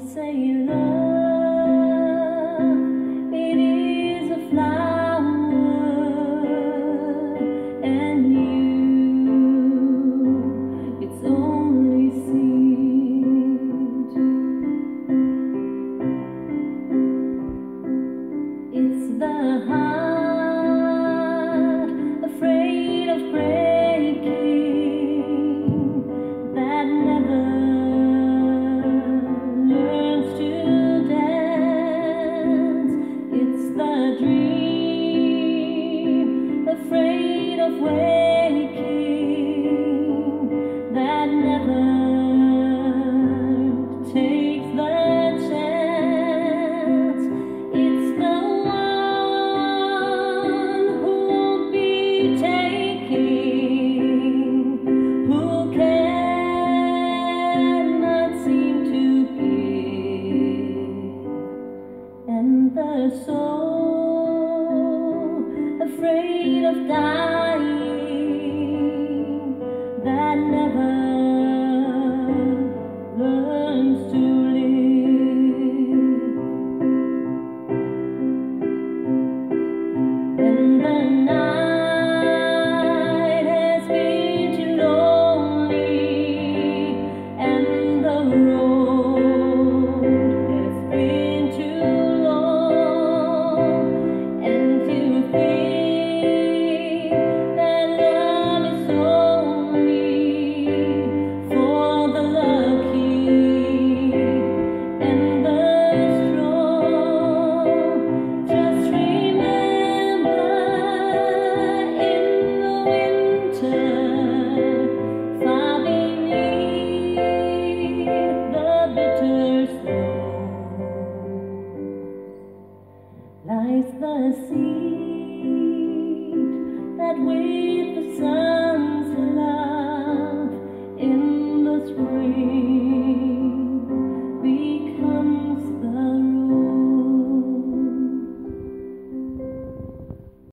say you love, it is a flower, and you, it's only seed. It's the heart. the dream, afraid of waking that never takes the chance. It's the one who won't be. of dying that never lies the seed that with the sun.